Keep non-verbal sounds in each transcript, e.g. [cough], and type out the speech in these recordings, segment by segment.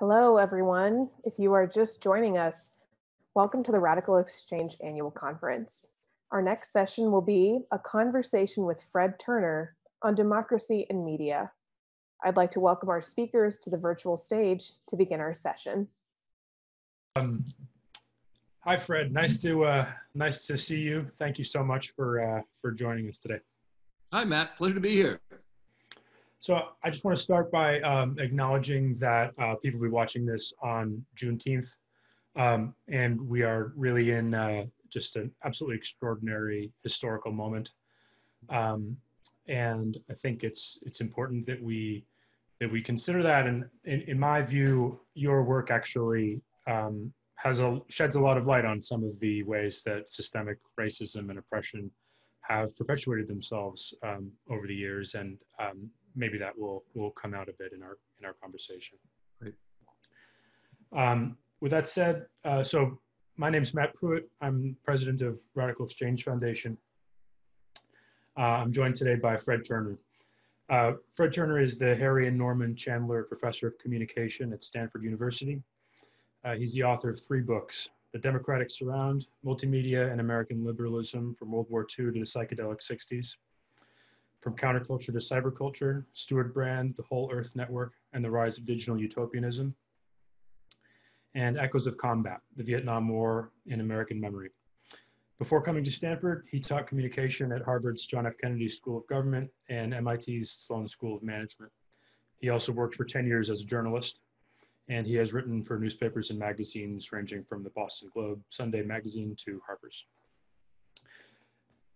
Hello, everyone. If you are just joining us, welcome to the RadicalxChange Annual Conference. Our next session will be a conversation with Fred Turner on democracy and media. I'd like to welcome our speakers to the virtual stage to begin our session. Um, hi, Fred. Nice to uh, nice to see you. Thank you so much for uh, for joining us today. Hi, Matt. Pleasure to be here. So I just want to start by um, acknowledging that uh, people will be watching this on Juneteenth, um, and we are really in uh, just an absolutely extraordinary historical moment. Um, and I think it's it's important that we that we consider that. And in, in my view, your work actually um, has a sheds a lot of light on some of the ways that systemic racism and oppression have perpetuated themselves um, over the years, and um, maybe that will will come out a bit in our in our conversation. Great. Um, with that said, uh, so my name is Matt Prewitt. I'm president of RadicalxChange Foundation. Uh, I'm joined today by Fred Turner. Uh, Fred Turner is the Harry and Norman Chandler Professor of Communication at Stanford University. Uh, he's the author of three books, The Democratic Surround, Multimedia and American Liberalism from World War II to the Psychedelic 60s, From Counterculture to Cyberculture, Stewart Brand, The Whole Earth Network, and the Rise of Digital Utopianism, and Echoes of Combat, The Vietnam War in American Memory. Before coming to Stanford, he taught communication at Harvard's John F. Kennedy School of Government and MIT's Sloan School of Management. He also worked for 10 years as a journalist, and he has written for newspapers and magazines ranging from the Boston Globe, Sunday Magazine to Harper's.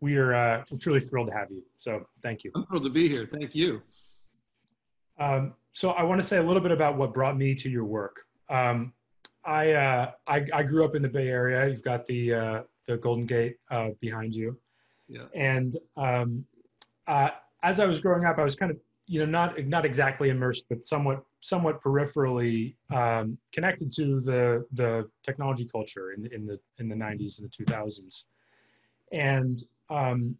We are uh, truly thrilled to have you, so thank you. I'm thrilled to be here. Thank you. Um, so I want to say a little bit about what brought me to your work. Um, I, uh, I, I grew up in the Bay Area. You've got the uh, the Golden Gate uh, behind you, Yeah. and um, uh, as I was growing up, I was kind of you know not not exactly immersed, but somewhat somewhat peripherally um, connected to the the technology culture in in the in the 90s and the 2000s, and um,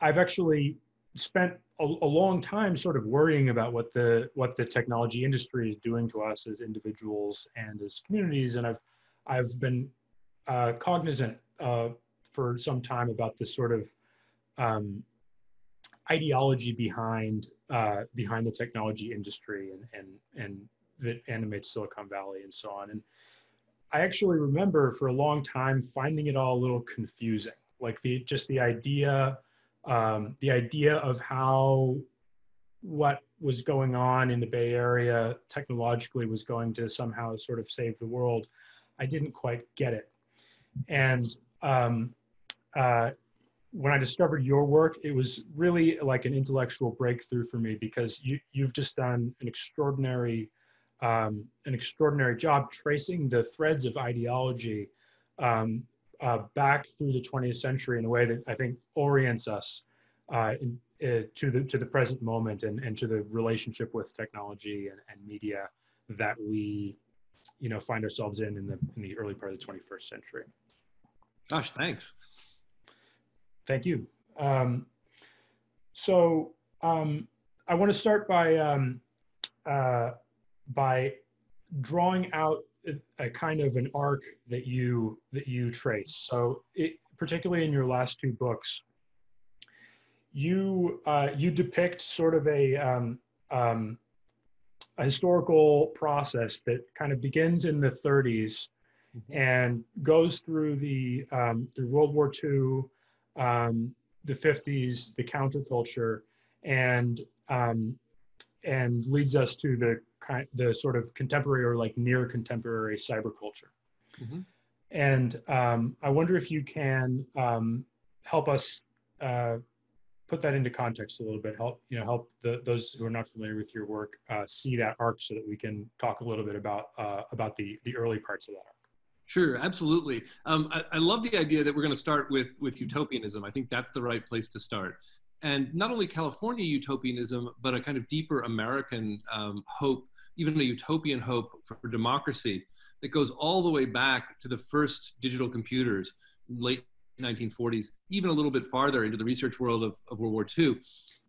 I've actually spent a, a long time sort of worrying about what the what the technology industry is doing to us as individuals and as communities, and I've I've been uh, cognizant uh, for some time about this sort of um, ideology behind uh, behind the technology industry and and and that animates Silicon Valley and so on. And I actually remember for a long time finding it all a little confusing, like the just the idea um, the idea of how what was going on in the Bay Area technologically was going to somehow sort of save the world. I didn't quite get it. And um, uh, when I discovered your work, it was really like an intellectual breakthrough for me because you, you've just done an extraordinary, um, an extraordinary job tracing the threads of ideology um, uh, back through the 20th century in a way that I think orients us uh, in, uh, to the to the present moment and, and to the relationship with technology and, and media that we, you know, find ourselves in in the in the early part of the 21st century. Gosh, thanks. Thank you. Um, so um, I want to start by um, uh, by drawing out a, kind of an arc that you that you trace. So it, particularly in your last two books, you uh, you depict sort of a um, um, a historical process that kind of begins in the 30s and goes through the um, through World War II, um, the 50s, the counterculture, and um, and leads us to the kind the sort of contemporary or like near contemporary cyberculture. Mhm. And um, I wonder if you can um, help us uh, put that into context a little bit. Help you know help the, those who are not familiar with your work uh, see that arc so that we can talk a little bit about uh, about the the early parts of that arc. Sure, absolutely. Um, I, I love the idea that we're going to start with with utopianism. I think that's the right place to start, and not only California utopianism, but a kind of deeper American um, hope, even a utopian hope for, democracy that goes all the way back to the first digital computers, late 1940s, even a little bit farther into the research world of, of World War II,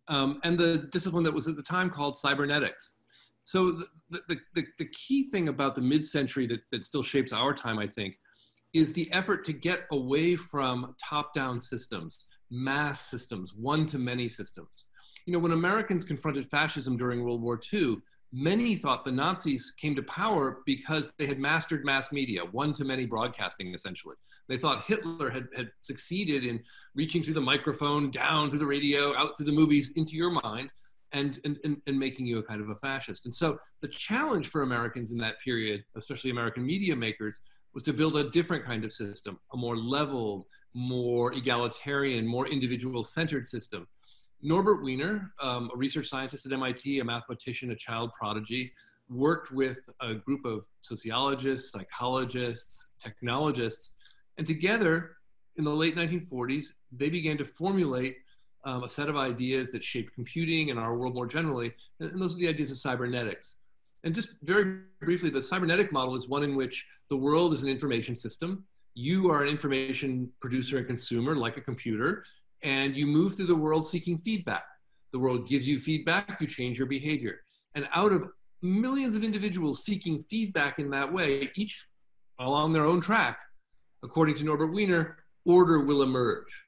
um, and the discipline that was at the time called cybernetics. So the, the, the, the key thing about the mid-century that, that still shapes our time, I think, is the effort to get away from top-down systems, mass systems, one-to-many systems. You know, when Americans confronted fascism during World War II, many thought the Nazis came to power because they had mastered mass media, one-to-many broadcasting, essentially. They thought Hitler had, had succeeded in reaching through the microphone, down through the radio, out through the movies, into your mind, and, and, and making you a kind of a fascist. And so the challenge for Americans in that period, especially American media makers, was to build a different kind of system, a more leveled, more egalitarian, more individual centered system. Norbert Wiener, um, a research scientist at MIT, a mathematician, a child prodigy, worked with a group of sociologists, psychologists, technologists, and together in the late 1940s, they began to formulate um, a set of ideas that shaped computing and our world more generally. And those are the ideas of cybernetics. And just very briefly, the cybernetic model is one in which the world is an information system. You are an information producer and consumer, like a computer, and you move through the world seeking feedback. The world gives you feedback, you change your behavior. And out of millions of individuals seeking feedback in that way, each along their own track, according to Norbert Wiener, order will emerge.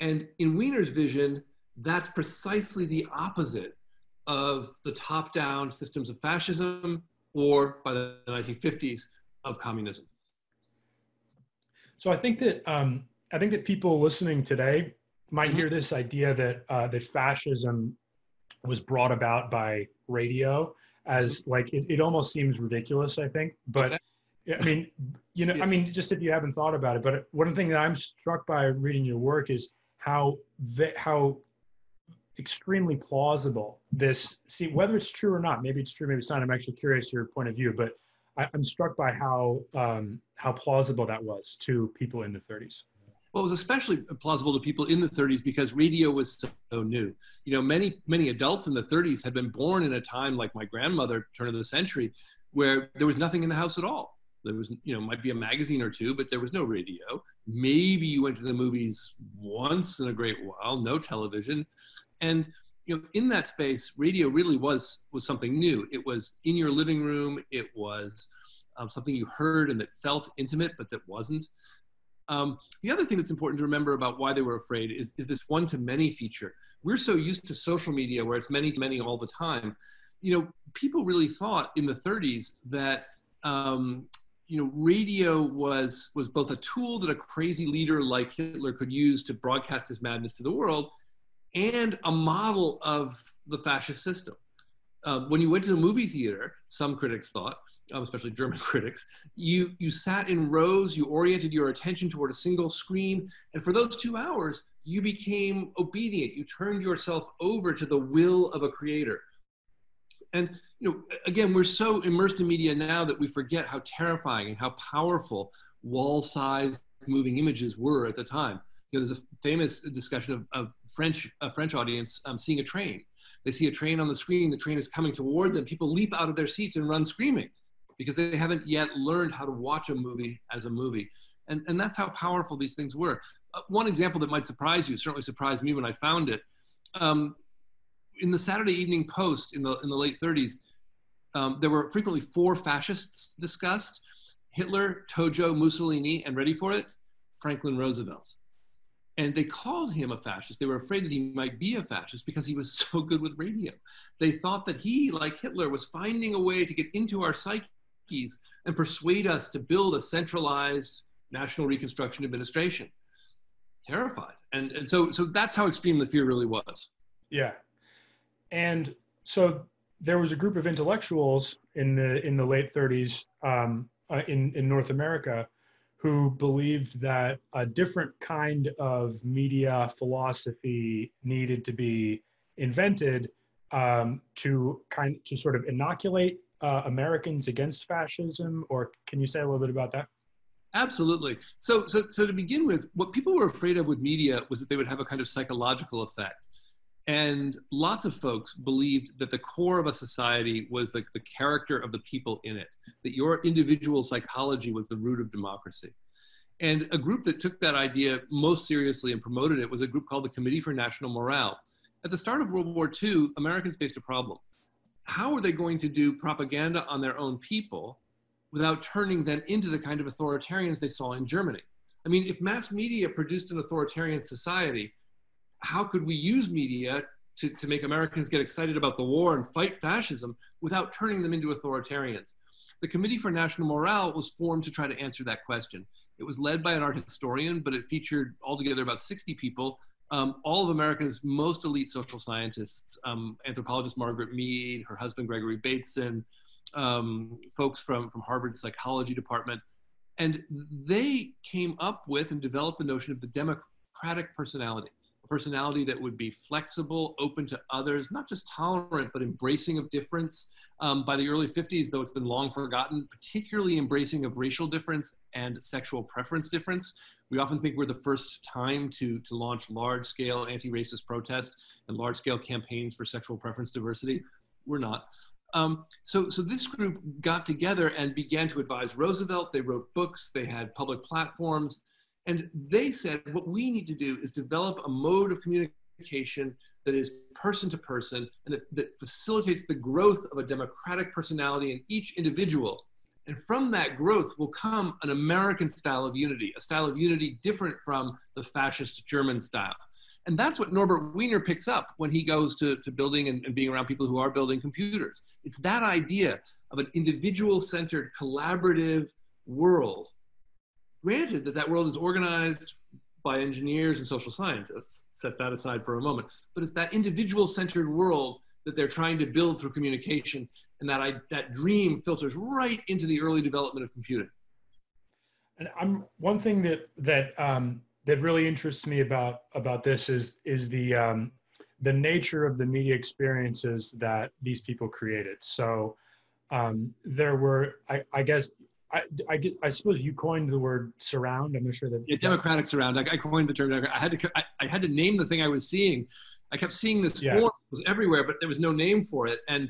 And in Wiener's vision, that's precisely the opposite of the top down systems of fascism or by the 1950s of communism. So I think that um, I think that people listening today might hear this idea that uh, that fascism was brought about by radio as like it, it almost seems ridiculous. I think, but I mean, you know, I mean, just if you haven't thought about it, but one thing that I'm struck by reading your work is how how extremely plausible this see whether it's true or not maybe it's true maybe it's not i'm actually curious your point of view but I, am struck by how um, how plausible that was to people in the 30s well, it was especially plausible to people in the 30s because radio was so new. You know, many many adults in the 30s had been born in a time like my grandmother, turn of the century, where there was nothing in the house at all. There was, you know, might be a magazine or two, but there was no radio. Maybe you went to the movies once in a great while, no television. And, you know, in that space, radio really was, was something new. It was in your living room. It was um, something you heard and that felt intimate, but that wasn't. Um, the other thing that's important to remember about why they were afraid is, is this one to many feature. We're so used to social media where it's many to many all the time. You know, people really thought in the 30s that um, you know, radio was was both a tool that a crazy leader like Hitler could use to broadcast his madness to the world, and a model of the fascist system. Uh, when you went to the movie theater, some critics thought, um, especially German [laughs] critics, you you sat in rows, you oriented your attention toward a single screen, and for those two hours, you became obedient. You turned yourself over to the will of a creator. And you know, again, we're so immersed in media now that we forget how terrifying and how powerful wall-sized moving images were at the time. You know, there's a famous discussion of, of French, a French audience um, seeing a train. They see a train on the screen, the train is coming toward them. People leap out of their seats and run screaming because they haven't yet learned how to watch a movie as a movie. And, and that's how powerful these things were. Uh, one example that might surprise you, certainly surprised me when I found it. Um, in the Saturday Evening Post in the, in the late 30s, um, there were frequently four fascists discussed Hitler, Tojo, Mussolini, and ready for it, Franklin Roosevelt. And they called him a fascist. They were afraid that he might be a fascist because he was [laughs] so good with radio. They thought that he, like Hitler, was finding a way to get into our psyches and persuade us to build a centralized national reconstruction administration. Terrified. And, and so, so that's how extreme the fear really was. Yeah. And so there was a group of intellectuals in the in the late 30s um, uh, in in North America who believed that a different kind of media philosophy needed to be invented um, to kind to sort of inoculate uh, Americans against fascism. Or can you say a little bit about that? Absolutely. So, so, so to begin with, what people were afraid of with media was that they would have a kind of psychological effect. And lots of folks believed that the core of a society was the, the character of the people in it, that your individual psychology was the root of democracy. And a group that took that idea most seriously and promoted it was a group called the Committee for National Morale. At the start of World War II, Americans faced a problem. how are they going to do propaganda on their own people without turning them into the kind of authoritarians they saw in Germany? I mean, if mass media produced an authoritarian society, how could we use media to, to make Americans get excited about the war and fight fascism without turning them into authoritarians? The Committee for National Morale was formed to try to answer that question. It was led by an art historian, but it featured altogether about 60 people, um, all of America's most elite social scientists, um, anthropologist Margaret Mead, her husband Gregory Bateson, um, folks from, from Harvard's psychology department. And they came up with and developed the notion of the democratic personality personality that would be flexible, open to others, not just tolerant, but embracing of difference. Um, by the early 50s, though it's been long forgotten, particularly embracing of racial difference and sexual preference difference. We often think we're the first time to, to launch large scale anti racist protest and large scale campaigns for sexual preference diversity. We're not. Um, so, so this group got together and began to advise Roosevelt. They wrote books, they had public platforms, and they said, what we need to do is develop a mode of communication that is person to person and that, that facilitates the growth of a democratic personality in each individual. And from that growth will come an American style of unity, a style of unity different from the fascist German style. And that's what Norbert Wiener picks up when he goes to, to building and, and being around people who are building computers. It's that idea of an individual centered, collaborative world Granted that that world is organized by engineers and social scientists, set that aside for a moment, but it's that individual centered world that they're trying to build through communication. And that, I, that dream filters right into the early development of computing. And I'm one thing that that um, that really interests me about about this is is the um, the nature of the media experiences that these people created. So um, there were, I, I guess, I, I, get, I suppose you coined the word surround. I'm not sure that. Yeah, democratic that... surround. I, I, coined the term. I had to. I, I, had to name the thing I was seeing. I kept seeing this yeah. form it was everywhere, but there was no name for it. And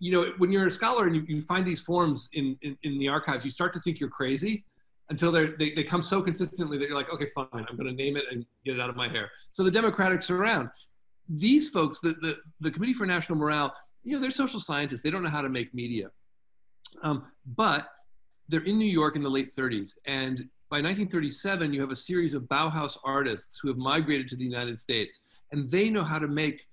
you know, when you're a scholar and you, you find these forms in, in, in the archives, you start to think you're crazy until they they come so consistently that you're like, okay, fine, I'm going to name it and get it out of my hair. So the democratic surround. These folks, the, the, the Committee for National Morale, you know, they're social scientists. They don't know how to make media. Um, but they're in New York in the late 30s. And by 1937, you have a series of Bauhaus artists who have migrated to the United States. And they know how to make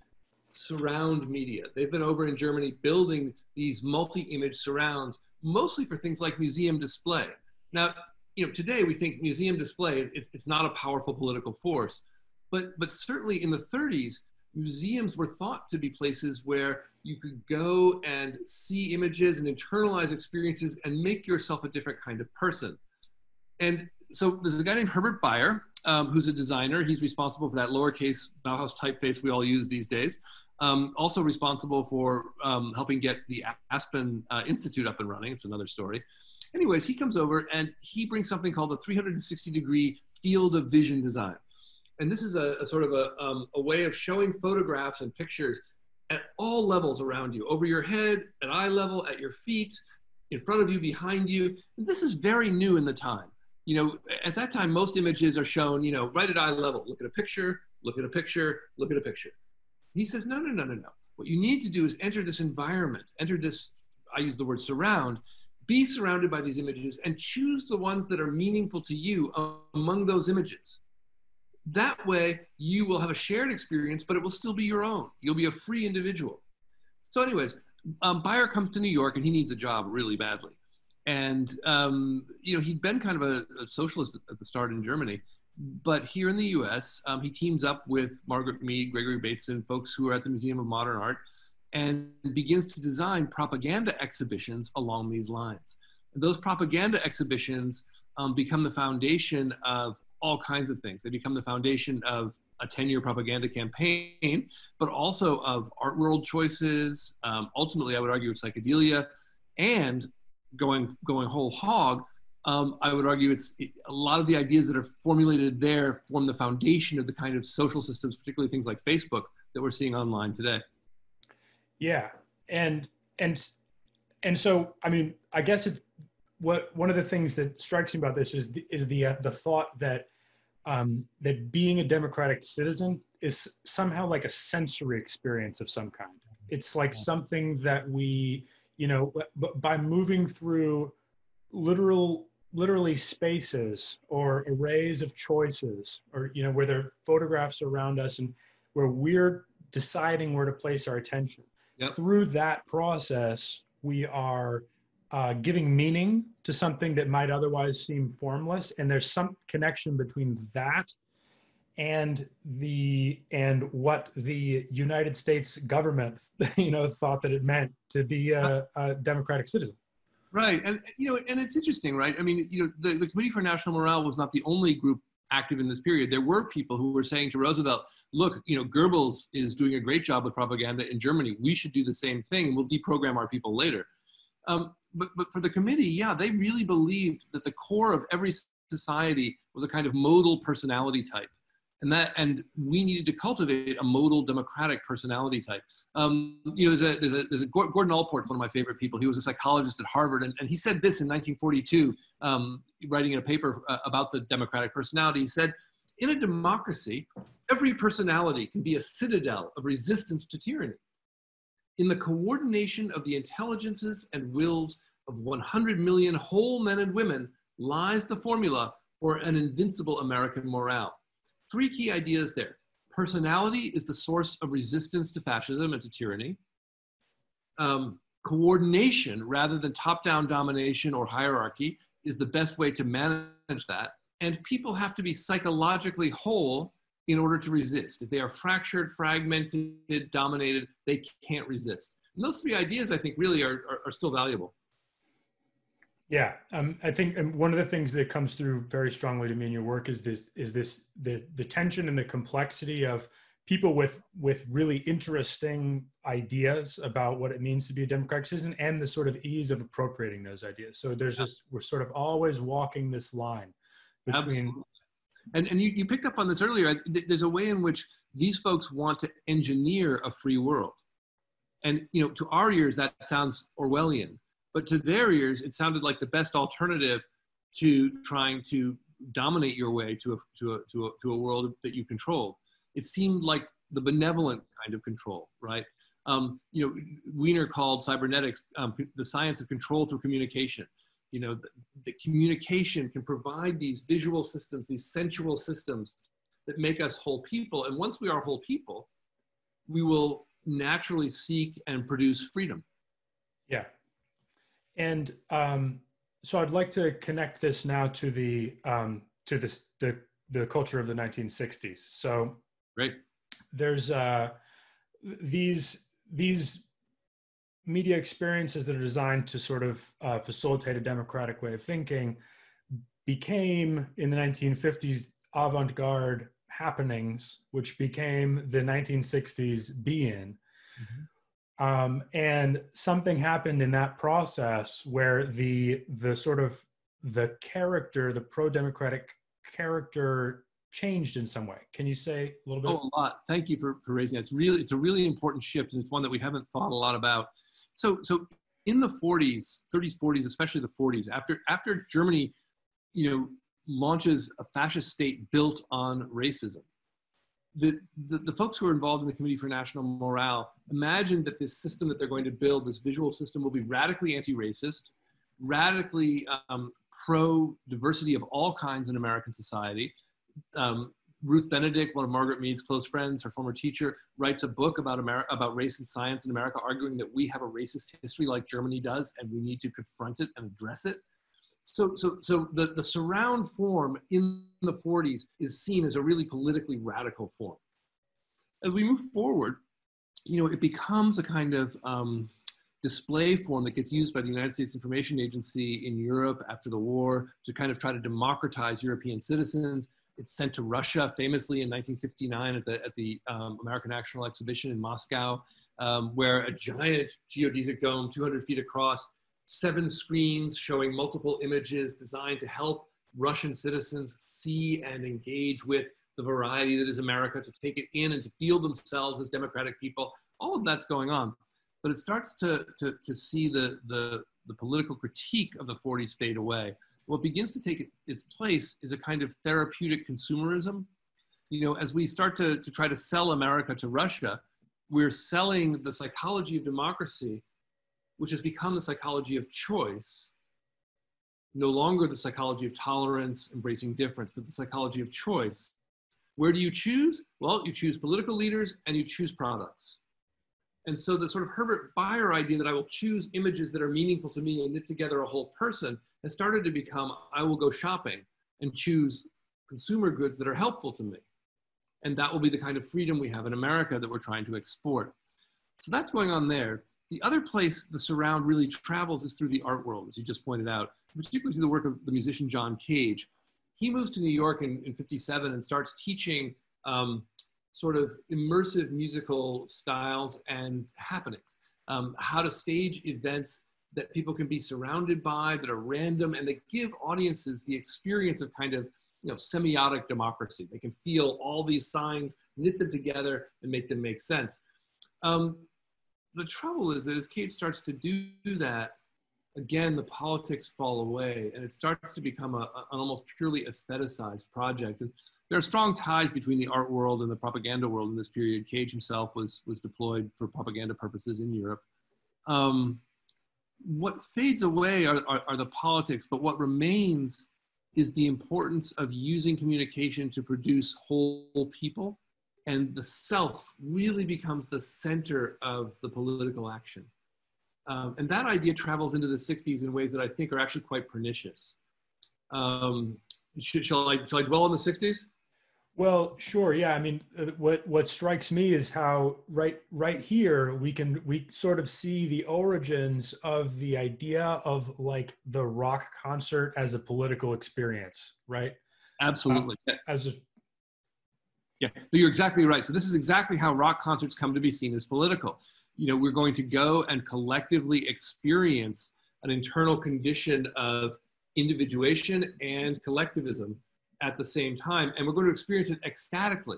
surround media. They've been over in Germany building these multi-image surrounds, mostly for things like museum display. Now, you know, today we think museum display, it's, it's not a powerful political force. But, but certainly in the 30s, museums were thought to be places where you could go and see images and internalize experiences and make yourself a different kind of person. And so there's a guy named Herbert Bayer, um, who's a designer. He's responsible for that lowercase Bauhaus typeface we all use these days. Um, also responsible for um, helping get the Aspen uh, Institute up and running. It's another story. Anyways, he comes over and he brings something called the 360 degree field of vision design and this is a, a sort of a, um, a way of showing photographs and pictures at all levels around you, over your head, at eye level, at your feet, in front of you, behind you. And this is very new in the time. You know, at that time, most images are shown, you know, right at eye level. Look at a picture, look at a picture, look at a picture. He says, no, no, no, no, no. What you need to do is enter this environment, enter this, I use the word surround, be surrounded by these images and choose the ones that are meaningful to you among those images. That way, you will have a shared experience, but it will still be your own. You'll be a free individual. So, anyways, um, Bayer comes to New York and he needs a job really badly. And, um, you know, he'd been kind of a, a, socialist at the start in Germany. But here in the US, um, he teams up with Margaret Mead, Gregory Bateson, folks who are at the Museum of Modern Art, and begins to design propaganda exhibitions along these lines. Those propaganda exhibitions um, become the foundation of all kinds of things. They become the foundation of a 10 year propaganda campaign, but also of art world choices. Um, ultimately, I would argue it's psychedelia and going, going whole hog. Um, I would argue it's it, a lot of the ideas that are formulated there form the foundation of the kind of social systems, particularly things like Facebook that we're seeing online today. Yeah. And, and, and so, I mean, I guess it's, what one of the things that strikes me about this is the, is the uh, the thought that um, that being a democratic citizen is somehow like a sensory experience of some kind. it's like something that we you know by moving through literal literally spaces or arrays of choices or you know where there are photographs around us and where we're deciding where to place our attention yep. through that process we are uh, giving meaning to something that might otherwise seem formless and there's some connection between that and the and what the united states government [laughs] you know thought that it meant to be a, a democratic citizen Right, and you know, and it's interesting, right? I mean, you know, the, the Committee for National Morale was not the only group active in this period. There were people who were saying to Roosevelt, "Look, you know, Goebbels is doing a great job with propaganda in Germany. We should do the same thing. We'll deprogram our people later." Um, but but for the committee, yeah, they really believed that the core of every society was a kind of modal personality type. And that and we needed to cultivate a modal democratic personality type. Um, you know there's a, there's a, there's a gordon allport's one of my favorite people. He was a psychologist at harvard and, and he said this in 1942 um, writing in a paper uh, about the democratic personality. He said in a democracy every personality can be a citadel of resistance to tyranny in the coordination of the intelligences and wills of 100 million whole men and women lies the formula for an invincible american morale three key ideas there. Personality is the source of resistance to fascism and to tyranny. Um, coordination rather than top-down domination or hierarchy is the best way to manage that. And people have to be psychologically whole in order to resist. If they are fractured, fragmented, dominated, they can't resist. And those three ideas, I think, really are, are, are still valuable. Yeah, um, I think one of the things that comes through very strongly to me in your work is this is this the the tension and the complexity of people with with really interesting ideas about what it means to be a democratic citizen and the sort of ease of appropriating those ideas. So there's just we're sort of always walking this line between. Absolutely. And and you, you picked up on this earlier. There's a way in which these folks want to engineer a free world, and you know to our ears that sounds Orwellian but to their ears, it sounded like the best alternative to trying to dominate your way to a, to a, to a, to a world that you control. It seemed like the benevolent kind of control, right? Um, you know, Wiener called cybernetics um, the science of control through communication. You know, the, the communication can provide these visual systems, these sensual systems that make us whole people. And once we are whole people, we will naturally seek and produce freedom. Yeah, and um, so I'd like to connect this now to the um, to this the the culture of the 1960s. So right there's uh, these these media experiences that are designed to sort of uh, facilitate a democratic way of thinking became in the 1950s avant-garde happenings which became the 1960s be-in mm-hmm. Um, and something happened in that process where the the sort of the character, the pro-democratic character changed in some way. Can you say a little bit? Oh, a lot. Thank you for, for raising that. It's really, it's a really important shift and it's one that we haven't thought a lot about. So, so in the 40s, 30s, 40s, especially the 40s, after, after Germany, you know, launches a fascist state built on racism, the, the, the, folks who are involved in the Committee for National Morale imagine that this system that they're going to build, this visual system, will be radically anti-racist, radically um, pro-diversity of all kinds in American society. Um, Ruth Benedict, one of Margaret Mead's close friends, her former teacher, writes a book about, Ameri- about race and science in America, arguing that we have a racist history like Germany does, and we need to confront it and address it. So, so, so the, the surround form in the 40s is seen as a really politically radical form. As we move forward, you know, it becomes a kind of um, display form that gets used by the United States Information Agency in Europe after the war to kind of try to democratize European citizens. It's sent to Russia famously in 1959 at the, at the um, American National Exhibition in Moscow, um, where a giant geodesic dome, 200 feet across, seven screens showing multiple images designed to help Russian citizens see and engage with the variety that is America, to take it in and to feel themselves as democratic people. All of that's going on. But it starts to, to, to see the, the, the political critique of the 40s fade away. What begins to take its place is a kind of therapeutic consumerism. You know, as we start to, to try to sell America to Russia, we're selling the psychology of democracy, which has become the psychology of choice, no longer the psychology of tolerance, embracing difference, but the psychology of choice. Where do you choose? Well, you choose political leaders and you choose products. And so the sort of Herbert Bayer idea that I will choose images that are meaningful to me and knit together a whole person has started to become I will go shopping and choose consumer goods that are helpful to me. And that will be the kind of freedom we have in America that we're trying to export. So that's going on there. The other place the surround really travels is through the art world, as you just pointed out, particularly through the work of the musician John Cage. He moves to New York in, in 57 and starts teaching um, sort of immersive musical styles and happenings, um, how to stage events that people can be surrounded by that are random and that give audiences the experience of kind of you know semiotic democracy. They can feel all these signs knit them together and make them make sense. Um, the trouble is that as Cage starts to do that again the politics fall away and it starts to become a, an almost purely aestheticized project. And there are strong ties between the art world and the propaganda world in this period cage himself was was deployed for propaganda purposes in europe. Um, what fades away are, are, are the politics but what remains is the importance of using communication to produce whole people and the self really becomes the center of the political action. Um, and that idea travels into the 60s in ways that i think are actually quite pernicious. Um, shall, I, shall i dwell on the 60s well, sure. Yeah. I mean, uh, what what strikes me is how right right here we can we sort of see the origins of the idea of like the rock concert as a political experience, right? Absolutely. Uh, as a yeah, you're exactly right. So this is exactly how rock concerts come to be seen as political. You know, we're going to go and collectively experience an internal condition of individuation and collectivism at the same time, and we're going to experience it ecstatically.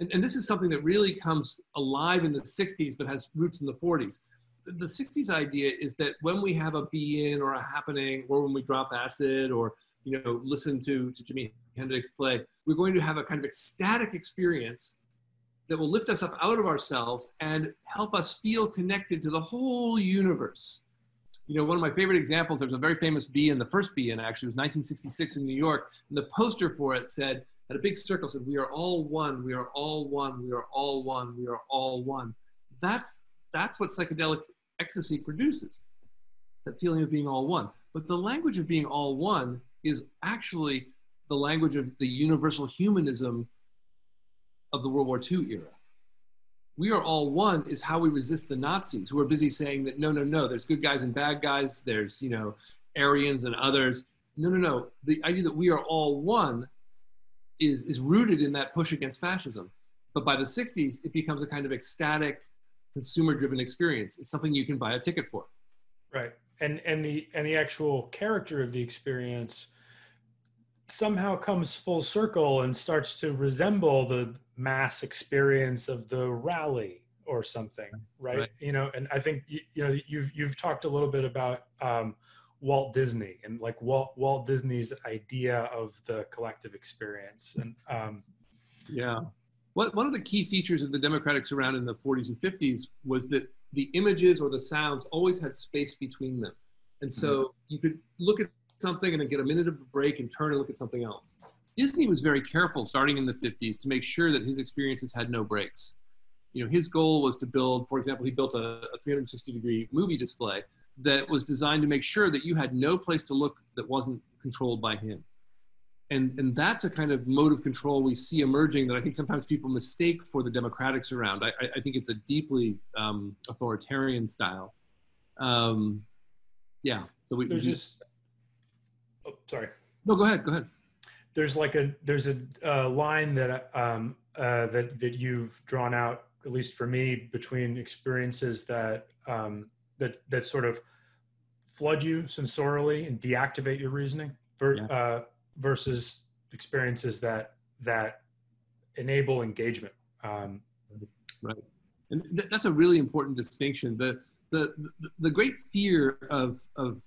And, and this is something that really comes alive in the 60s, but has roots in the 40s. The, the 60s idea is that when we have a be in or a happening, or when we drop acid, or you know, listen to, to Jimi Hendrix play, we're going to have a kind of ecstatic experience that will lift us up out of ourselves and help us feel connected to the whole universe you know, one of my favorite examples, there's a very famous be-in, the first be-in actually, was 1966 in New York, and the poster for it said, at a big circle said, we are all one, we are all one, we are all one, we are all one. That's, that's what psychedelic ecstasy produces, that feeling of being all one. But the language of being all one is actually the language of the universal humanism of the World War II era we are all one is how we resist the Nazis who are busy saying that no, no, no, there's good guys and bad guys, there's, you know, Aryans and others. No, no, no. The idea that we are all one is, is rooted in that push against fascism. But by the 60s, it becomes a kind of ecstatic, consumer driven experience. It's something you can buy a ticket for. Right. And, and, the, and the actual character of the experience somehow comes full circle and starts to resemble the mass experience of the rally or something right, right. you know and i think you, you, know you've you've talked a little bit about um, walt disney and like walt walt disney's idea of the collective experience. And um, yeah. What, one of the key features of the democratic surround in the 40s and 50s was that the images or the sounds always had space between them. And so mm-hmm. you could look at something and then get a minute of a break and turn and look at something else Disney was very careful starting in the 50s to make sure that his experiences had no breaks. You know, his goal was to build, for example, he built a, a 360 degree movie display that was designed to make sure that you had no place to look that wasn't controlled by him. And, and that's a kind of mode of control we see emerging that I think sometimes people mistake for the democratic surround. I, I think it's a deeply um, authoritarian style. Um, yeah. So we, there's we just, just, oh, sorry. No, go ahead. Go ahead there's like a there's a uh, line that um, uh, that that you've drawn out at least for me between experiences that um, that that sort of flood you sensorially and deactivate your reasoning ver- yeah. uh, versus experiences that that enable engagement. Um, right, and th- that's a really important distinction. The the the great fear of of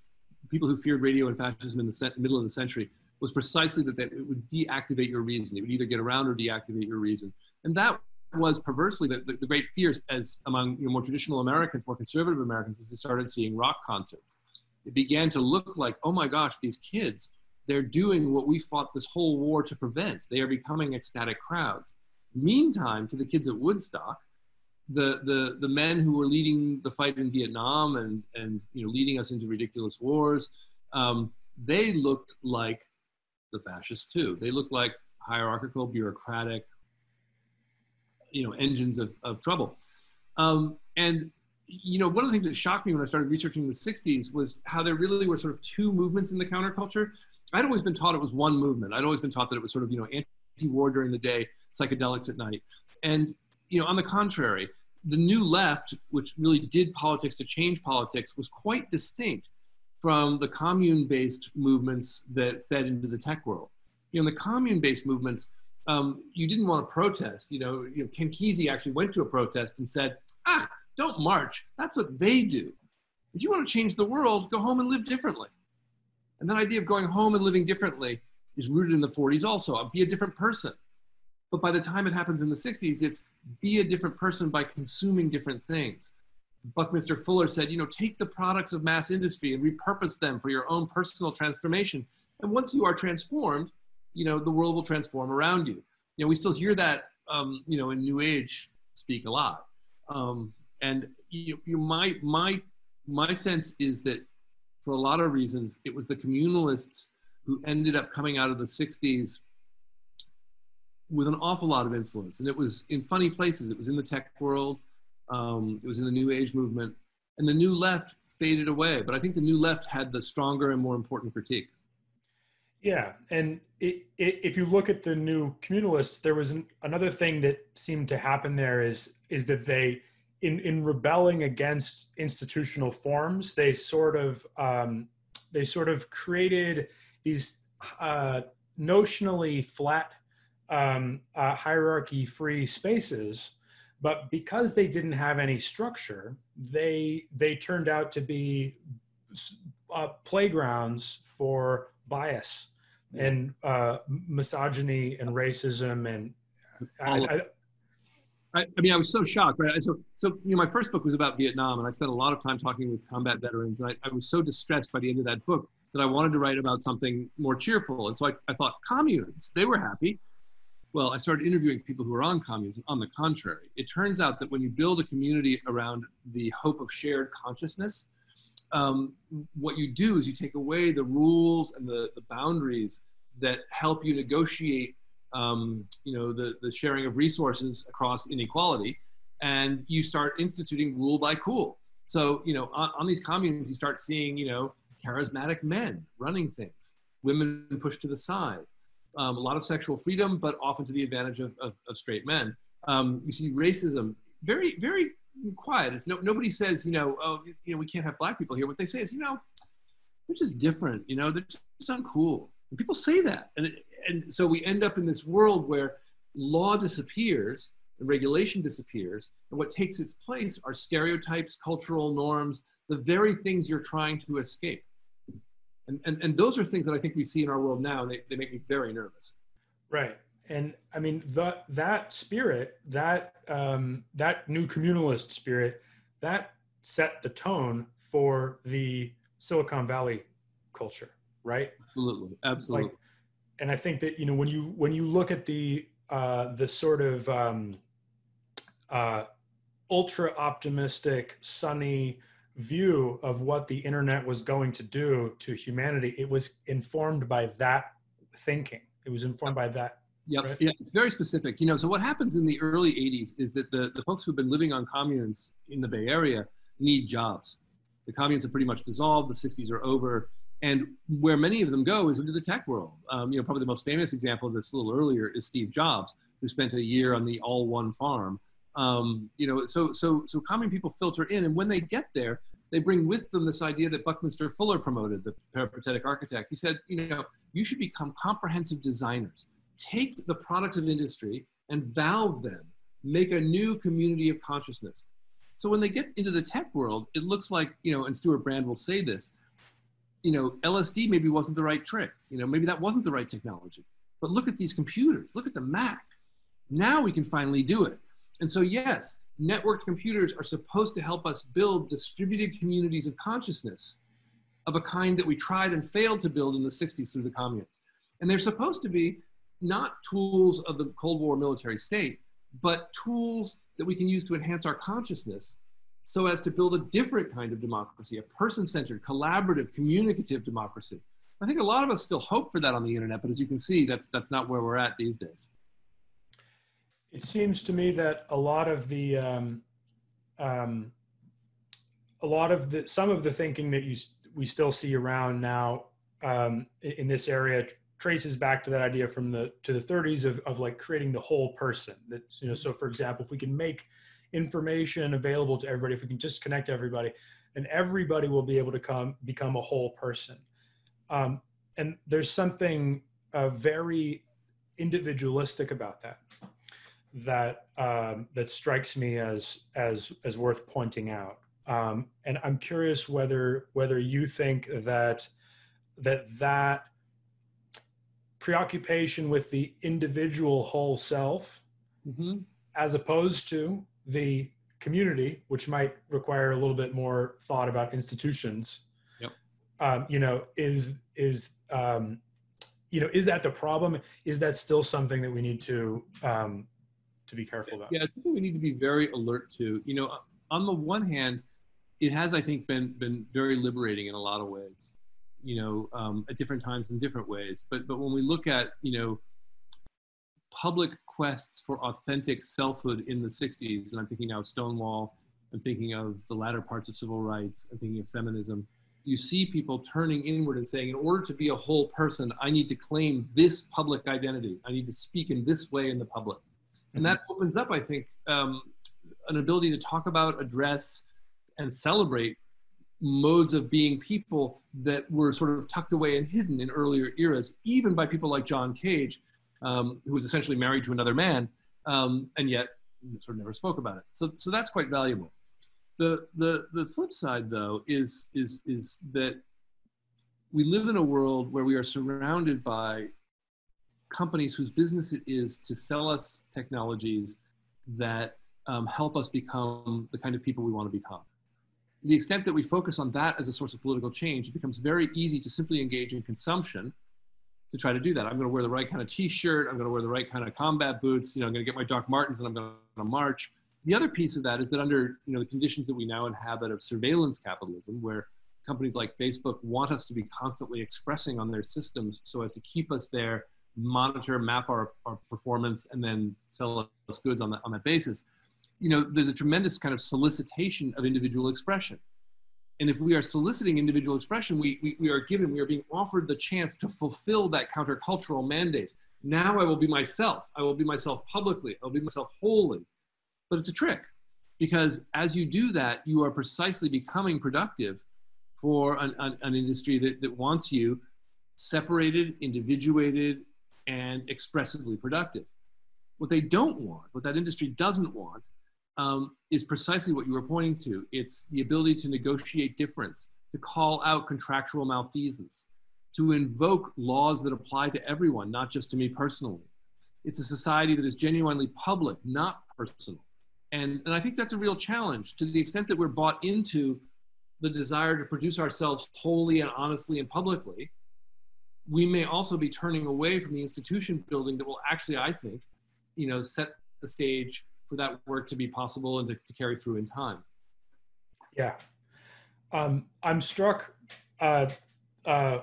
people who feared radio and fascism in the middle of the century was precisely that, that it would deactivate your reason. It would either get around or deactivate your reason. And that was perversely the, the, the great fear as among you know, more traditional Americans, more conservative Americans, as they started seeing rock concerts. It began to look like, oh my gosh, these kids, they're doing what we fought this whole war to prevent. They are becoming ecstatic crowds. Meantime, to the kids at Woodstock, the, the, the men who were leading the fight in Vietnam and, and you know, leading us into ridiculous wars, um, they looked like the fascists too. They look like hierarchical, bureaucratic, you know, engines of, of trouble. Um, and, you know, one of the things that shocked me when I started researching the 60s was how there really were sort of two movements in the counterculture. I'd always been taught it was one movement. I'd always been taught that it was sort of, you know, anti-war during the day, psychedelics at night. And, you know, on the contrary, the new left, which really did politics to change politics, was quite distinct from the commune-based movements that fed into the tech world. You know, the commune-based movements, um, you didn't want to protest. You know, you know, Ken Kesey actually went to a protest and said, ah, don't march. That's what they do. If you want to change the world, go home and live differently. And that idea of going home and living differently is rooted in the 40s also. Be a different person. But by the time it happens in the 60s, it's be a different person by consuming different things. Buckminster Fuller said, you know, take the products of mass industry and repurpose them for your own personal transformation. And once you are transformed, you know, the world will transform around you. You know, we still hear that, um, you know, in New Age speak a lot. Um, and you, you, my, my, my sense is that for a lot of reasons, it was the communalists who ended up coming out of the 60s with an awful lot of influence. And it was in funny places. It was in the tech world. Um, it was in the New Age movement. And the New Left faded away. But I think the New Left had the stronger and more important critique. Yeah, and it, it, if you look at the new communalists, there was an, another thing that seemed to happen there is is that they, in in rebelling against institutional forms, they sort of um, they sort of created these uh, notionally flat um, uh, hierarchy-free spaces, but because they didn't have any structure, they they turned out to be uh, playgrounds for bias and uh, misogyny and racism and I, I, I, I, mean, I was so shocked, right? So, so you know, my first book was about Vietnam, and I spent a lot of time talking with combat veterans, and I, I was so distressed by the end of that book that I wanted to write about something more cheerful. And so I, I thought, communes, they were happy. Well, I started interviewing people who were on communes, and on the contrary, it turns out that when you build a community around the hope of shared consciousness, um, what you do is you take away the rules and the, the boundaries that help you negotiate um, you know, the, the sharing of resources across inequality, and you start instituting rule by cool. So, you know, on, on these communes, you start seeing, you know, charismatic men running things, women pushed to the side, um, a lot of sexual freedom, but often to the advantage of, of, of straight men. Um, you see racism, very, very quiet. It's no, nobody says, you know, oh, you know, we can't have black people here. What they say is, you know, they're just different. You know, they're just uncool. And people say that, and and so we end up in this world where law disappears and regulation disappears, and what takes its place are stereotypes, cultural norms, the very things you're trying to escape. And, and, and those are things that I think we see in our world now, and they, they make me very nervous. Right and I mean the that spirit, that um, that new communalist spirit, that set the tone for the Silicon Valley culture, right? Absolutely, absolutely. Like, and I think that you know when you when you look at the uh, the sort of um, uh, ultra optimistic, sunny view of what the internet was going to do to humanity, it was informed by that thinking. It was informed by that Yep. Right. Yeah, it's very specific. You know, so what happens in the early 80s is that the, the folks who've been living on communes in the Bay Area need jobs. The communes have pretty much dissolved, the 60s are over. And where many of them go is into the tech world. Um, you know, probably the most famous example of this a little earlier is Steve Jobs, who spent a year on the All One farm. Um, you know, so so so common people filter in, and when they get there, they bring with them this idea that Buckminster Fuller promoted, the peripatetic architect. He said, you know, you should become comprehensive designers take the products of industry and valve them, make a new community of consciousness. So when they get into the tech world, it looks like, you know, and Stewart Brand will say this, you know, LSD maybe wasn't the right trick. You know, maybe that wasn't the right technology. But look at these computers, look at the Mac. Now we can finally do it. And so, yes, networked computers are supposed to help us build distributed communities of consciousness of a kind that we tried and failed to build in the 60s through the communes. And they're supposed to be not tools of the Cold War military state, but tools that we can use to enhance our consciousness so as to build a different kind of democracy, a person-centered, collaborative, communicative democracy. I think a lot of us still hope for that on the internet, but as you can see, that's, that's not where we're at these days. It seems to me that a lot of the, um, um, a lot of the, some of the thinking that you, we still see around now um, in this area traces back to that idea from the to the 30s of, of like creating the whole person. That you know so for example if we can make information available to everybody if we can just connect everybody then everybody will be able to come become a whole person. Um, and there's something uh, very individualistic about that that um, that strikes me as as as worth pointing out um, and i'm curious whether whether you think that that that preoccupation with the individual whole self mm-hmm. as opposed to the community which might require a little bit more thought about institutions yep. um, you know is is um, you know is that the problem is that still something that we need to um, to be careful about yeah it's something we need to be very alert to you know on the one hand it has i think been been very liberating in a lot of ways you know, um, at different times in different ways. But but when we look at you know public quests for authentic selfhood in the 60s, and I'm thinking now of Stonewall, I'm thinking of the latter parts of civil rights, I'm thinking of feminism. You see people turning inward and saying, in order to be a whole person, I need to claim this public identity. I need to speak in this way in the public. And that opens up, I think, um, an ability to talk about, address, and celebrate modes of being people that were sort of tucked away and hidden in earlier eras, even by people like John Cage, um, who was essentially married to another man, um, and yet sort of never spoke about it. So, so that's quite valuable. The, the, the flip side, though, is, is, is that we live in a world where we are surrounded by companies whose business it is to sell us technologies that um, help us become the kind of people we want to become the extent that we focus on that as a source of political change, it becomes very easy to simply engage in consumption to try to do that. I'm going to wear the right kind of T-shirt. I'm going to wear the right kind of combat boots. You know, I'm going to get my Doc Martens and I'm going to march. The other piece of that is that under you know the conditions that we now inhabit of surveillance capitalism, where companies like Facebook want us to be constantly expressing on their systems so as to keep us there, monitor, map our, our performance, and then sell us goods on that on that basis you know, there's a tremendous kind of solicitation of individual expression. And if we are soliciting individual expression, we, we, we are given, we are being offered the chance to fulfill that countercultural mandate. Now I will be myself. I will be myself publicly. I'll be myself wholly. But it's a trick because as you do that, you are precisely becoming productive for an, an, an industry that, that wants you separated, individuated, and expressively productive. What they don't want, what that industry doesn't want, um, is precisely what you were pointing to. It's the ability to negotiate difference, to call out contractual malfeasance, to invoke laws that apply to everyone, not just to me personally. It's a society that is genuinely public, not personal. And, and I think that's a real challenge to the extent that we're bought into the desire to produce ourselves wholly and honestly and publicly. We may also be turning away from the institution building that will actually, I think, you know, set the stage for that work to be possible and to, to carry through in time. Yeah, um, I'm struck. Uh, uh,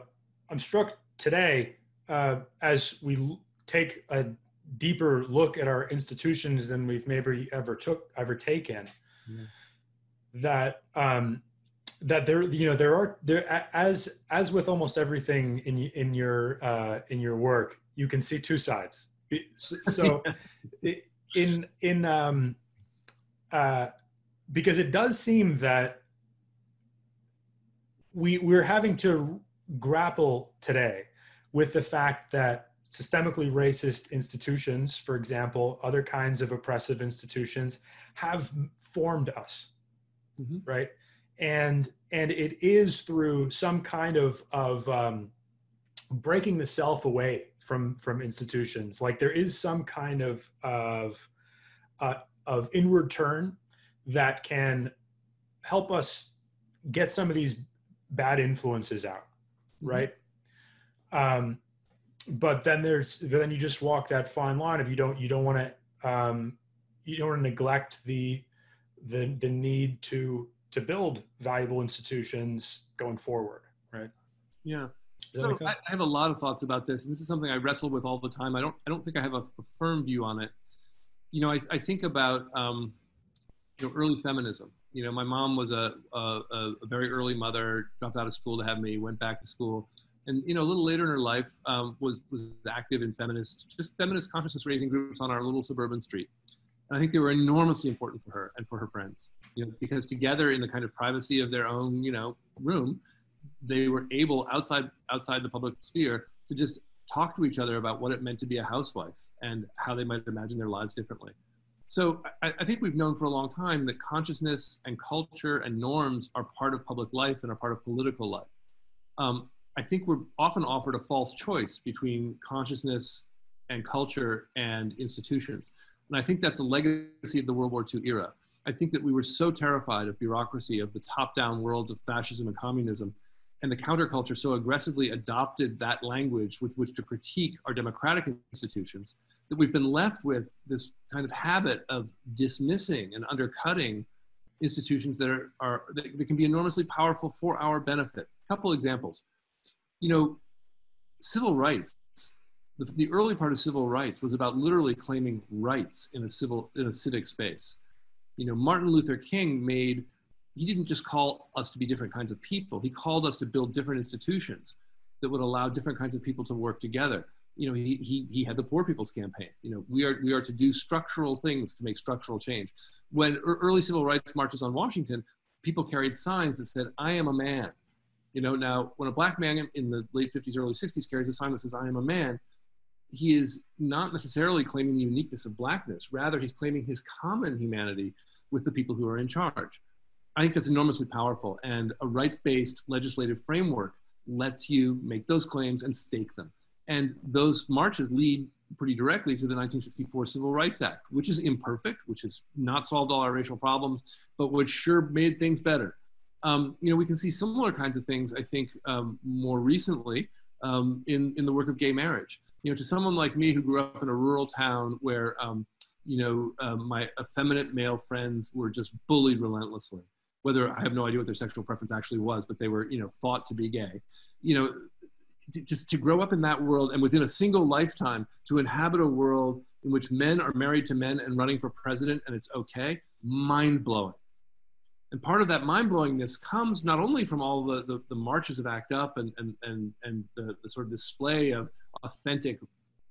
I'm struck today uh, as we take a deeper look at our institutions than we've maybe ever took ever taken. Yeah. That um, that there you know there are there as as with almost everything in in your uh, in your work you can see two sides. So. [laughs] in in um uh because it does seem that we we're having to grapple today with the fact that systemically racist institutions for example other kinds of oppressive institutions have formed us mm-hmm. right and and it is through some kind of of um, breaking the self away from from institutions like there is some kind of of uh, of inward turn that can help us get some of these bad influences out, Mm-hmm. right? Um, but then there's then you just walk that fine line if you don't you don't want to um, you don't want to neglect the the the need to to build valuable institutions going forward, right? Yeah. So? I, I have a lot of thoughts about this, and this is something I wrestle with all the time. I don't, I don't think I have a, a firm view on it. You know, I, I think about um, you know early feminism. You know, my mom was a, a, a a very early mother, dropped out of school to have me, went back to school, and you know, a little later in her life, um, was was active in feminist, just feminist consciousness raising groups on our little suburban street. And I think they were enormously important for her and for her friends. You know, because together in the kind of privacy of their own, you know, room, they were able outside outside the public sphere to just talk to each other about what it meant to be a housewife and how they might imagine their lives differently. So I, I think we've known for a long time that consciousness and culture and norms are part of public life and are part of political life. Um, I think we're often offered a false choice between consciousness and culture and institutions. And I think that's a legacy of the World War II era. I think that we were so terrified of bureaucracy, of the top down worlds of fascism and communism, and the counterculture so aggressively adopted that language with which to critique our democratic institutions that we've been left with this kind of habit of dismissing and undercutting institutions that are, are that, that can be enormously powerful for our benefit. A couple examples. You know, civil rights. The, the early part of civil rights was about literally claiming rights in a civil in a civic space. You know, Martin Luther King made he didn't just call us to be different kinds of people. He called us to build different institutions that would allow different kinds of people to work together. You know, he, he, he had the Poor People's Campaign. You know, we are, we are to do structural things to make structural change. When ear- early civil rights marches on Washington, people carried signs that said, I am a man. You know, now when a black man in the late 50s, early 60s carries a sign that says, I am a man, he is not necessarily claiming the uniqueness of blackness. Rather, he's claiming his common humanity with the people who are in charge. I think that's enormously powerful. And a rights based legislative framework lets you make those claims and stake them. And those marches lead pretty directly to the 1964 Civil Rights Act, which is imperfect, which has not solved all our racial problems, but which sure made things better. Um, you know, we can see similar kinds of things, I think, um, more recently um, in, in the work of gay marriage. You know, to someone like me who grew up in a rural town where, um, you know, um, my effeminate male friends were just bullied relentlessly whether I have no idea what their sexual preference actually was, but they were, you know, thought to be gay. You know, to, just to grow up in that world and within a single lifetime to inhabit a world in which men are married to men and running for president and it's okay, mind blowing. And part of that mind blowingness comes not only from all the, the, the marches of ACT UP and, and, and, and the, the sort of display of authentic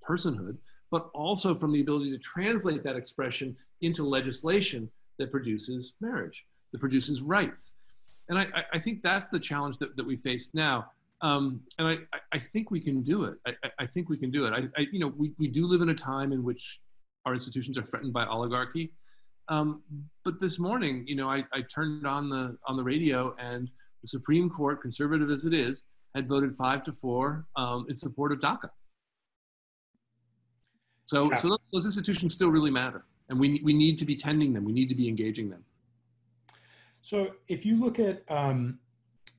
personhood, but also from the ability to translate that expression into legislation that produces marriage that produces rights. And I, I think that's the challenge that, that we face now. Um, and I, I think we can do it. I, I think we can do it. I, I, you know, we, we do live in a time in which our institutions are threatened by oligarchy. Um, but this morning, you know, I, I turned on the on the radio, and the Supreme Court, conservative as it is, had voted five to four um, in support of DACA. So, Yeah. so those, those institutions still really matter, and we we need to be tending them. We need to be engaging them. So if you look at um,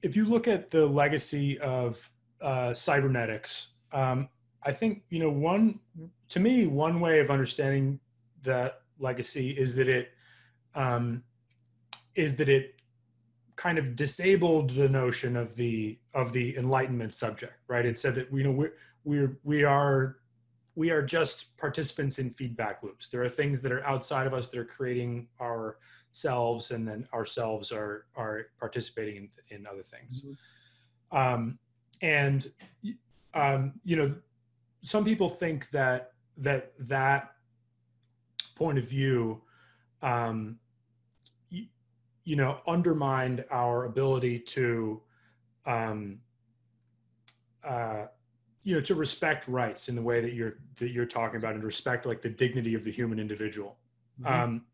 if you look at the legacy of uh, cybernetics, um, I think you know one to me one way of understanding that legacy is that it um, is that it kind of disabled the notion of the of the enlightenment subject, right? It said that you know we're we're we are we are just participants in feedback loops. There are things that are outside of us that are creating ourselves, and then ourselves are are participating in, in other things um, and um, you know some people think that that that point of view um, you, you know undermined our ability to um, uh, you know to respect rights in the way that you're that you're talking about and respect like the dignity of the human individual. Um,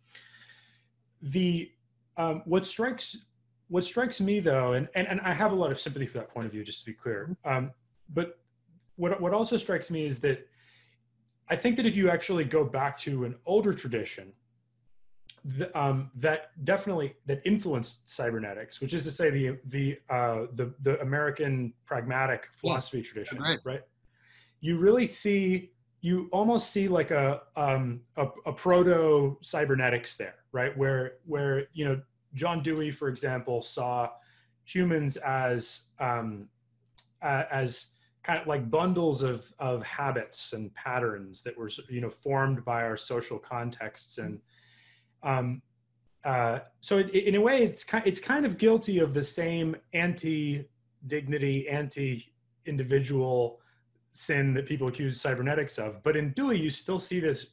the um, what strikes what strikes me though, and, and and I have a lot of sympathy for that point of view, just to be clear. Um, but what what also strikes me is that I think that if you actually go back to an older tradition, the, um, that definitely that influenced cybernetics, which is to say the the uh, the the American pragmatic philosophy yeah. tradition, right. right? You really see you almost see like a um, a, a proto cybernetics there, right? Where where you know John Dewey, for example, saw humans as um, uh, as kind of like bundles of of habits and patterns that were you know formed by our social contexts and um, uh, so it, in a way it's kind it's kind of guilty of the same anti dignity anti individual sin that people accuse cybernetics of but in dewey you still see this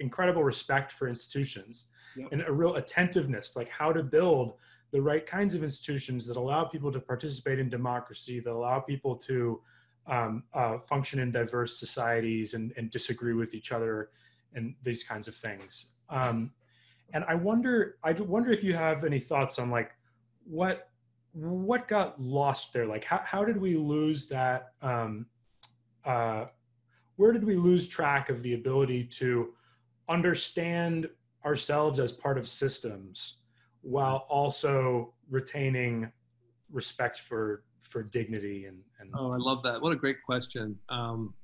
incredible respect for institutions yep. and a real attentiveness like how to build the right kinds of institutions that allow people to participate in democracy that allow people to um, uh, function in diverse societies and, and, disagree with each other and these kinds of things. Um, and I wonder, I wonder if you have any thoughts on like what what got lost there. Like how how did we lose that? Um, uh, where did we lose track of the ability to understand ourselves as part of systems while also retaining respect for for dignity and, and oh i love that what a great question um,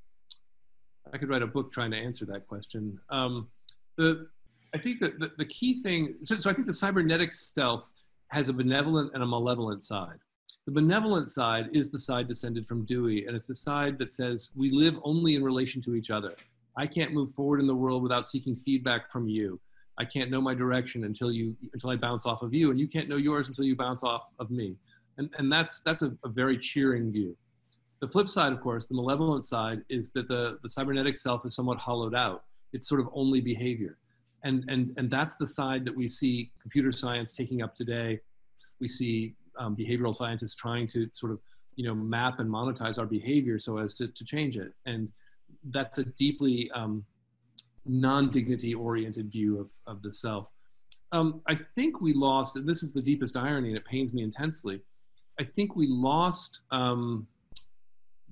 i could write a book trying to answer that question um, the i think that the, the key thing so, so i think the cybernetic self has a benevolent and a malevolent side the benevolent side is the side descended from dewey and it's the side that says we live only in relation to each other i can't move forward in the world without seeking feedback from you i can't know my direction until you until i bounce off of you and you can't know yours until you bounce off of me and, and that's, that's a, a very cheering view. The flip side, of course, the malevolent side, is that the, the cybernetic self is somewhat hollowed out. It's sort of only behavior. And, and, and that's the side that we see computer science taking up today. We see um, behavioral scientists trying to sort of you know, map and monetize our behavior so as to, to change it. And that's a deeply um, non-dignity oriented view of, of the self. Um, I think we lost, and this is the deepest irony and it pains me intensely, I think we lost um,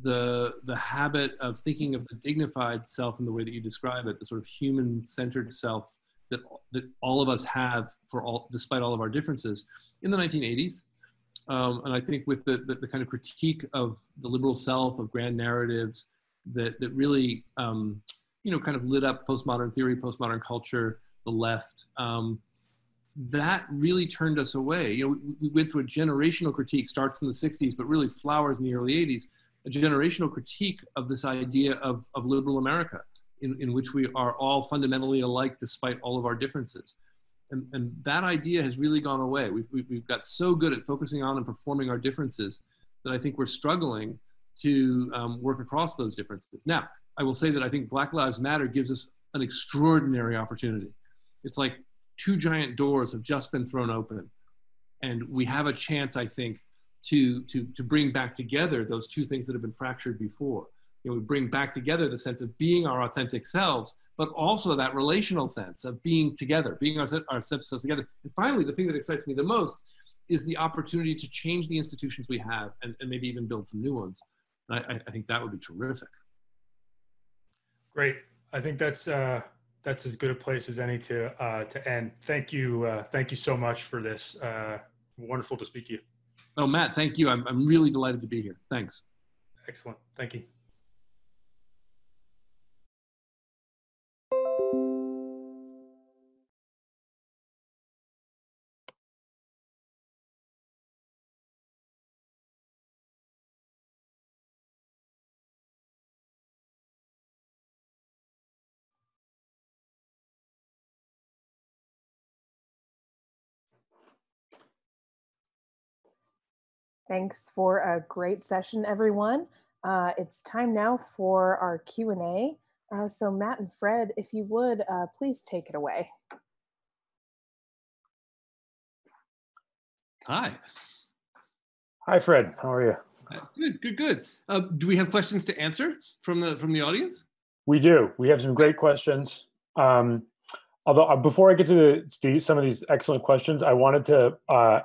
the the habit of thinking of the dignified self in the way that you describe it, the sort of human-centered self that that all of us have for all, despite all of our differences, in the 1980s. Um, and I think with the, the, the, kind of critique of the liberal self, of grand narratives, that that really um, you know kind of lit up postmodern theory, postmodern culture, the left. Um, that really turned us away. You know, we, we went through a generational critique, starts in the 60s, but really flowers in the early 80s, a generational critique of this idea of, of liberal America, in, in which we are all fundamentally alike despite all of our differences. And, and that idea has really gone away. We've, we've, got so good at focusing on and performing our differences that I think we're struggling to um, work across those differences. Now, I will say that I think Black Lives Matter gives us an extraordinary opportunity. It's like two giant doors have just been thrown open. And we have a chance, I think, to, to, to bring back together those two things that have been fractured before. You know, we bring back together the sense of being our authentic selves, but also that relational sense of being together, being our, ourselves together. And finally, the thing that excites me the most is the opportunity to change the institutions we have and, and maybe even build some new ones. I, I, think that would be terrific. Great. I think that's uh, that's as good a place as any to uh, to end. Thank you, uh, thank you so much for this. Uh, wonderful to speak to you. Oh, Matt, thank you. I'm I'm really delighted to be here. Thanks. Excellent. Thank you. Thanks for a great session, everyone. Uh, it's time now for our Q&A. Uh, so Matt and Fred, if you would, uh, please take it away. Hi. Hi, Fred. How are you? Good, good, good. Uh, do we have questions to answer from the from the audience? We do. We have some great questions. Um, although uh, before I get to the, some of these excellent questions, I wanted to uh,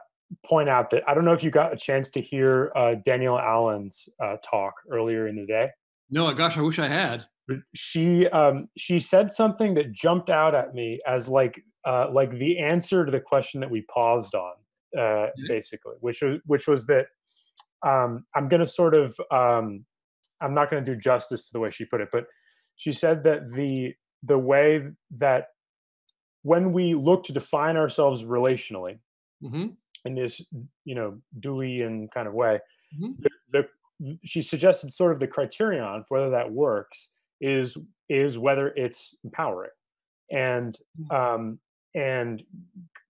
point out that I don't know if you got a chance to hear uh, Danielle Allen's uh, talk earlier in the day. No, gosh, I wish I had. she um, she said something that jumped out at me as like uh, like the answer to the question that we paused on, uh, mm-hmm. basically, which was which was that um, I'm going to sort of um, I'm not going to do justice to the way she put it, but she said that the the way that when we look to define ourselves relationally mm-hmm. In this you know Deweyan kind of way, mm-hmm. the, the she suggested sort of the criterion for whether that works is is whether it's empowering and mm. um, and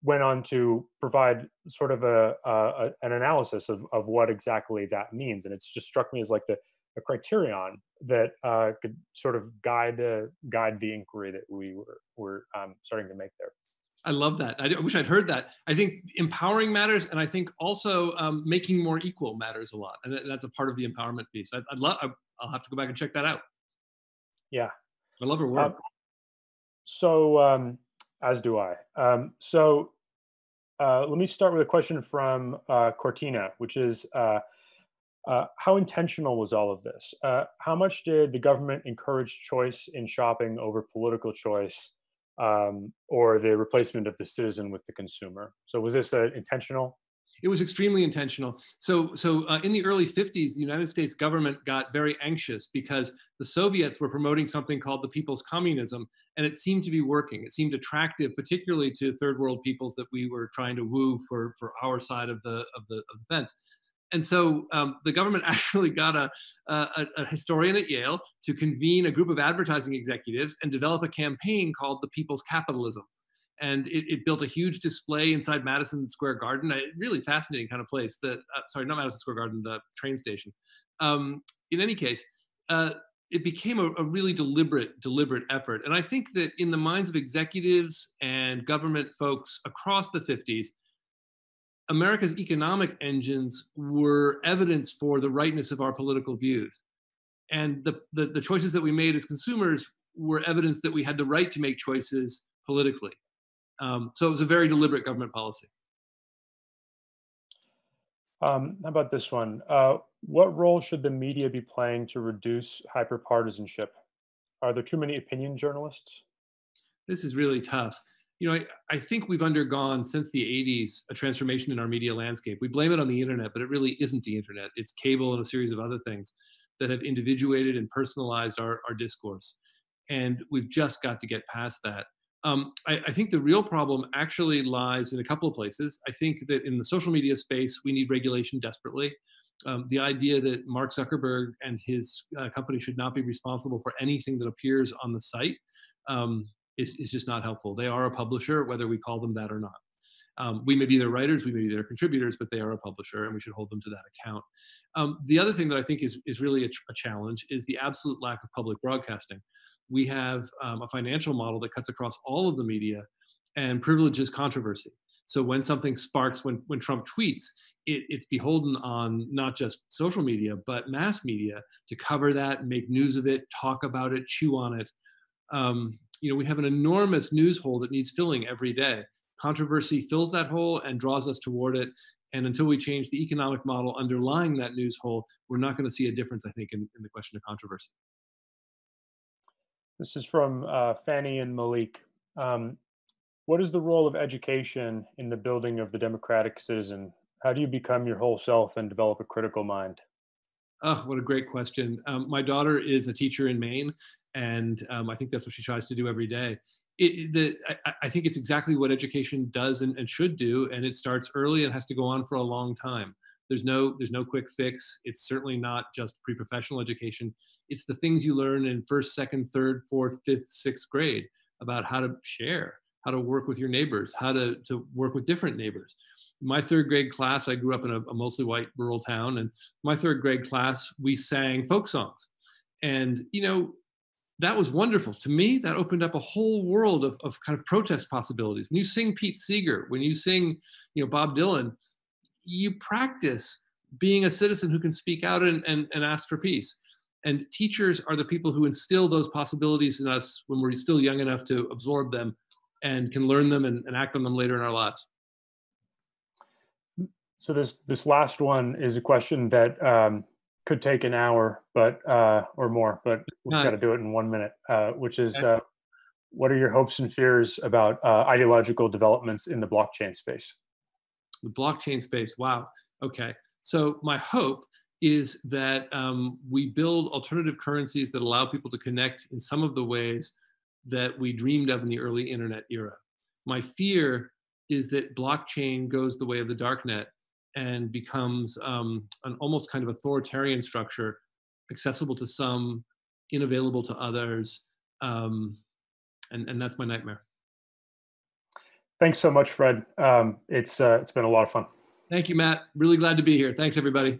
went on to provide sort of a, a, an analysis of, of what exactly that means and it's just struck me as like the a criterion that uh, could sort of guide uh, guide the inquiry that we were, were um, starting to make there. I love that. I wish I'd heard that. I think empowering matters, and I think also um, making more equal matters a lot, and that's a part of the empowerment piece. I'd, I'd love. I'll have to go back and check that out. Yeah. I love her work. Um, so, um, as do I. Um, so, uh, let me start with a question from uh, Cortina, which is uh, uh How intentional was all of this? Uh, how much did the government encourage choice in shopping over political choice um, or the replacement of the citizen with the consumer? So, was this uh, intentional? It was extremely intentional. So, so uh, in the early 50s, the United States government got very anxious because the Soviets were promoting something called the People's Communism, and it seemed to be working. It seemed attractive, particularly to third world peoples that we were trying to woo for, for our side of the, of the, of the fence. And so um, the government [laughs] actually got a, a, a, historian at Yale to convene a group of advertising executives and develop a campaign called the People's Capitalism and it, it, built a huge display inside Madison Square Garden. A really fascinating kind of place. The uh, sorry, not Madison Square Garden, the train station. Um, in any case, uh, it became a, a, really deliberate, deliberate effort. And I think that in the minds of executives and government folks across the 50s, America's economic engines were evidence for the rightness of our political views. And the, the, the choices that we made as consumers were evidence that we had the right to make choices politically. Um, so it was a very deliberate government policy. Um, how about this one? Uh, what role should the media be playing to reduce hyperpartisanship? Are there too many opinion journalists? This is really tough. You know, I, I think we've undergone since the 80s a transformation in our media landscape. We blame it on the internet, but it really isn't the internet. It's cable and a series of other things that have individuated and personalized our, our discourse. And we've just got to get past that. Um, I, I, think the real problem actually lies in a couple of places. I think that in the social media space, we need regulation desperately. Um, the idea that Mark Zuckerberg and his uh, company should not be responsible for anything that appears on the site um, is, is just not helpful. They are a publisher, whether we call them that or not. Um, we may be their writers, we may be their contributors, but they are a publisher, and we should hold them to that account. Um, the other thing that I think is, is really a, a, challenge is the absolute lack of public broadcasting we have um, a financial model that cuts across all of the media and privileges controversy. So when something sparks, when, when Trump tweets, it, it's beholden on not just social media, but mass media to cover that, make news of it, talk about it, chew on it. Um, you know, we have an enormous news hole that needs filling every day. Controversy fills that hole and draws us toward it. And until we change the economic model underlying that news hole, we're not going to see a difference, I think, in, in the question of controversy. This is from uh, Fanny and Malik. Um, what is the role of education in the building of the democratic citizen? How do you become your whole self and develop a critical mind? Oh, what a great question. Um, my daughter is a teacher in Maine, and um, I think that's what she tries to do every day. It, the, I, I, think it's exactly what education does and, and, should do, and it starts early and has to go on for a long time. There's no there's no quick fix. It's certainly not just pre-professional education. It's the things you learn in first, second, third, fourth, fifth, sixth grade about how to share, how to work with your neighbors, how to, to work with different neighbors. My third grade class, I grew up in a, a mostly white rural town, and my third grade class, we sang folk songs. And, you know, that was wonderful. To me, that opened up a whole world of, of kind of protest possibilities. When you sing Pete Seeger, when you sing, you know, Bob Dylan, you practice being a citizen who can speak out and, and, and ask for peace. And teachers are the people who instill those possibilities in us when we're still young enough to absorb them and can learn them and, and act on them later in our lives. So this this last one is a question that um, could take an hour, but uh, or more, but we've got to do it in one minute. Uh, which is, uh, what are your hopes and fears about uh, ideological developments in the blockchain space? the blockchain space. Wow. Okay. So my hope is that um, we build alternative currencies that allow people to connect in some of the ways that we dreamed of in the early internet era. My fear is that blockchain goes the way of the darknet and becomes um, an almost kind of authoritarian structure, accessible to some, unavailable to others, um, and, and that's my nightmare. Thanks so much, Fred. Um, it's uh, it's been a lot of fun. Thank you, Matt. Really glad to be here. Thanks, everybody.